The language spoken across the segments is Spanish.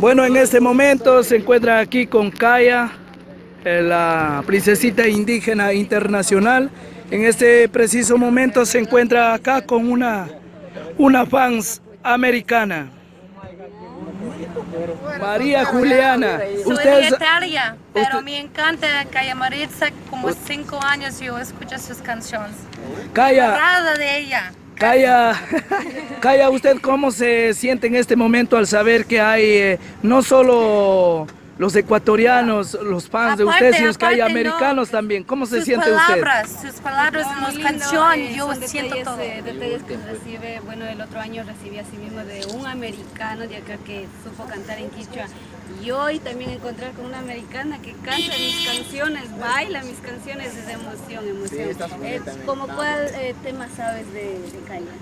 Bueno, en este momento se encuentra aquí con Kaya, eh, la princesita indígena internacional. En este preciso momento se encuentra acá con una, una fans americana. María Juliana. Soy Usted de Italia, pero usted- me encanta Kaya Maritza. Como cinco años yo escucho sus canciones. Kaya, de ella. Kaya, Kaya, ¿usted cómo se siente en este momento al saber que hay eh, no solo los ecuatorianos, los fans de Aparte, usted, sino que hay aparte, americanos no. también? ¿Cómo se sus siente usted? palabras, sus palabras en las canciones, eh, yo siento detalles, todo. eh, detalles que recibe, bueno, el otro año recibí así mismo de un americano de acá que supo cantar en Quichua. Y hoy también encontrar con una americana que canta mis canciones, baila mis canciones, es de emoción, emoción. Eh, ¿Como cuál eh, tema sabes de, de Kaya?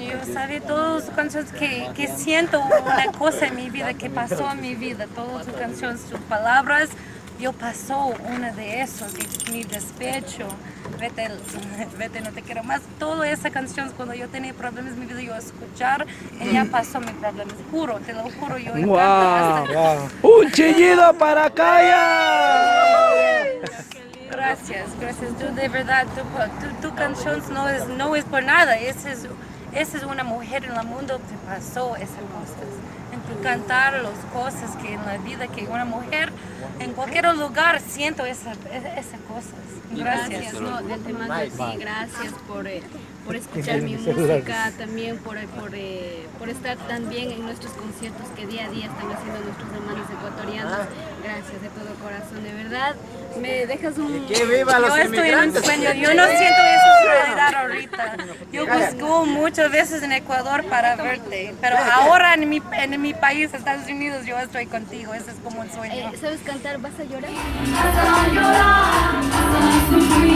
Yo sabía todas sus canciones que, que siento una cosa en mi vida, que pasó en mi vida, todas sus canciones, sus palabras. Yo pasó una de esos, de mi despecho, vete, vete, no te quiero más. Toda esa canción, cuando yo tenía problemas en mi vida, yo escuchar, y ya pasó mis problemas. Juro, te lo juro, yo ¡Wow! hasta- ¡Un chillido para Kaya! Gracias, gracias. Tú de verdad, tu, tu, tu canción no es, no es por nada. Es, esa es una mujer en el mundo que pasó esas cosas. En tu cantar las cosas que en la vida que una mujer en cualquier lugar siento esas esas cosas. Gracias. no, de antemano sí, gracias por, eh, por escuchar mi música, también por, eh, por, eh, por estar tan bien en nuestros conciertos que día a día están haciendo nuestros hermanos ecuatorianos. Gracias de todo corazón, de verdad. Me dejas un... ¡Que viva los Yo estoy en un sueño, yo no siento ahorita. Yo busco muchas veces en Ecuador para verte, pero ahora en mi, en mi país, Estados Unidos, yo estoy contigo, ese es como un sueño. Eh, ¿Sabes cantar? ¿Vas a llorar? Vas a.